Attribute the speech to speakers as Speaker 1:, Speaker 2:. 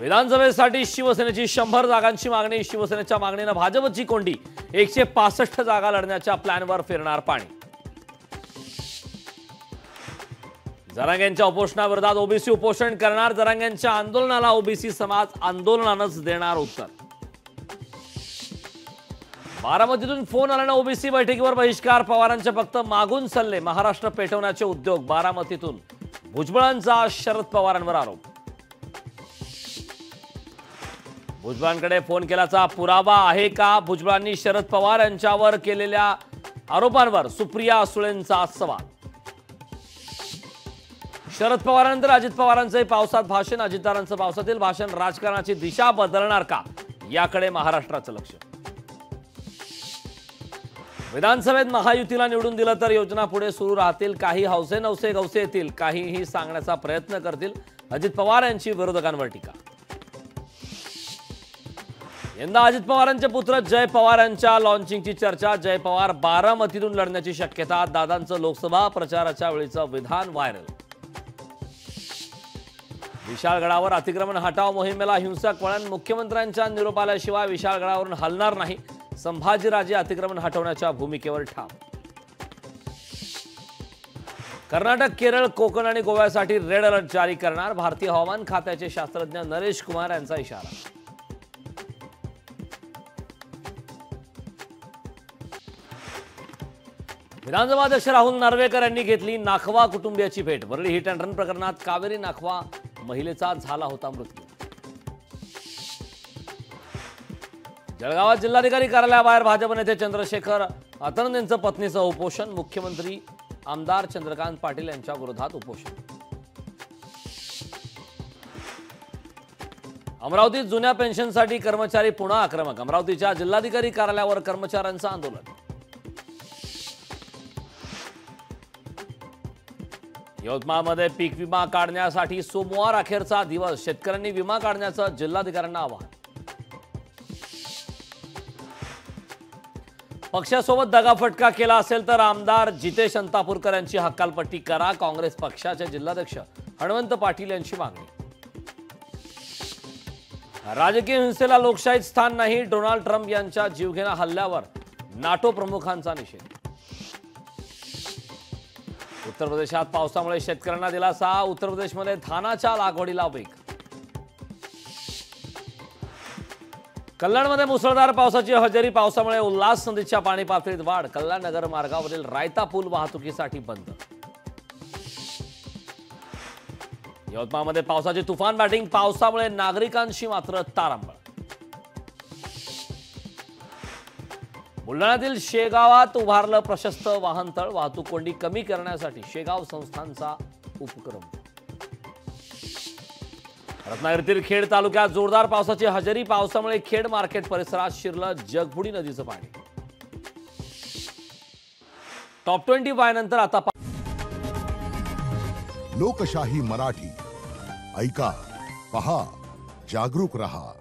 Speaker 1: विधानसभेसाठी शिवसेनेची शंभर जागांची मागणी शिवसेनेच्या मागणीनं भाजपची कोंडी. एकशे पासष्ट जागा लढण्याच्या प्लॅनवर फिरणार पाणी. जरांग्यांच्या उपोषणाविरोधात ओबीसी उपोषण करणार जरांग्यांच्या आंदोलनाला ओबीसी समाज आंदोलनानंच देणार उत्तर. बारामतीतून फोन आल्यानं ओबीसी बैठकीवर बहिष्कार पवारांचे फक्त मागून सल्ले महाराष्ट्र पेटवण्याचे उद्योग बारामतीतून. भुजबळांचा शरद पवारांवर आरोप. भुजबळांकडे फोन केल्याचा पुरावा आहे का? भुजबळांनी शरद पवार यांच्यावर केलेल्या आरोपांवर सुप्रिया सुळेंचा सवाल. शरद पवारानंतर अजित पवारांचे पावसात भाषण अजितदारांचं पावसातील भाषण राजकारणाची दिशा बदलणार का? याकडे महाराष्ट्राचं लक्ष. विधानसभेत महायुतीला निवडून दिलं तर योजना पुढे सुरू राहतील. काही हौसे नवसे गवसे येतील. काहीही सांगण्याचा प्रयत्न करतील. अजित पवार यांची विरोधकांवर टीका. यंदा अजित पवारांचे पुत्र जय पवार यांच्या लॉन्चिंगची चर्चा. जय पवार बारामतीतून लढण्याची शक्यता. दादांचं लोकसभा प्रचाराच्या वेळीचं विधान व्हायरल विशाळगडावर अतिक्रमण हटाव मोहिमेला हिंसक वळण. मुख्यमंत्र्यांच्या निरोप आल्याशिवाय विशाळगडावरून हलणार नाही. संभाजीराजे अतिक्रमण हटवण्याच्या भूमिकेवर ठाम. कर्नाटक केरळ कोकण आणि गोव्यासाठी रेड अलर्ट जारी करणार. भारतीय हवामान खात्याचे शास्त्रज्ञ नरेश कुमार यांचा इशारा. विधानसभा अध्यक्ष राहुल नार्वेकर यांनी घेतली नाखवा कुटुंबियाची भेट. वरळी हिट अँड रन प्रकरणात कावेरी नाखवा महिलेचा झाला होता मृत्यू. जळगावात जिल्हाधिकारी कार्यालयाबाहेर भाजप नेते चंद्रशेखर अतर्न यांचं पत्नीचं उपोषण. मुख्यमंत्री आमदार चंद्रकांत पाटील यांच्या विरोधात उपोषण. अमरावतीत जुन्या पेन्शनसाठी कर्मचारी पुन्हा आक्रमक. अमरावतीच्या जिल्हाधिकारी कार्यालयावर कर्मचाऱ्यांचं आंदोलन. यवतमाळमध्ये पीक विमा काढण्यासाठी सोमवार अखेरचा दिवस. शेतकऱ्यांनी विमा काढण्याचं जिल्हाधिकाऱ्यांना आवाहन. पक्षासोबत दगाफटका केला असेल तर आमदार जितेश अंतापूरकर यांची हक्कालपट्टी करा काँग्रेस पक्षाचे जिल्हाध्यक्ष हणवंत पाटील यांची मागणी. राजकीय हिंसेला लोकशाहीत स्थान नाही डोनाल्ड ट्रम्प यांच्या जीवघेणा हल्ल्यावर नाटो प्रमुखांचा निषेध. उत्तर प्रदेशात पावसामुळे शेतकऱ्यांना दिलासा. उत्तर प्रदेशमध्ये धानाच्या लागवडीला वेग. कल्याणमध्ये मुसळधार पावसाची हजेरी. पावसामुळे उल्हास नदीच्या पाणी पातळीत वाढ. कल्याण नगर मार्गावरील रायता पूल वाहतुकीसाठी बंद. यवतमाळमध्ये पावसाचे तुफान बॅटिंग. पावसामुळे नागरिकांशी मात्र तारांबळ. बुलढाण्यातील शेगावात उभारलं प्रशस्त वाहनतळ वाहतूक कोंडी कमी करण्यासाठी शेगाव संस्थांचा उपक्रम. रत्नागिरीतील खेड तालुक्यात जोरदार पावसाची हजेरी पावसामुळे खेड मार्केट परिसरात शिरलं जगबुडी नदीचं पाणी. टॉप ट्वेंटी फाय नंतर आता
Speaker 2: लोकशाही मराठी. ऐका पहा जागरूक रहा.